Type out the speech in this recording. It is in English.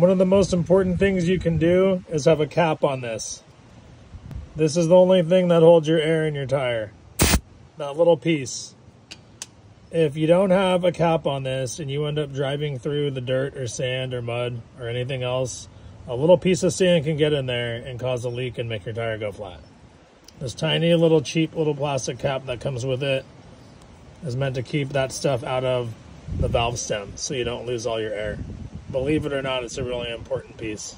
One of the most important things you can do is have a cap on this. This is the only thing that holds your air in your tire. That little piece. If you don't have a cap on this and you end up driving through the dirt or sand or mud or anything else, a little piece of sand can get in there and cause a leak and make your tire go flat. This tiny little cheap little plastic cap that comes with it is meant to keep that stuff out of the valve stem so you don't lose all your air. Believe it or not, it's a really important piece.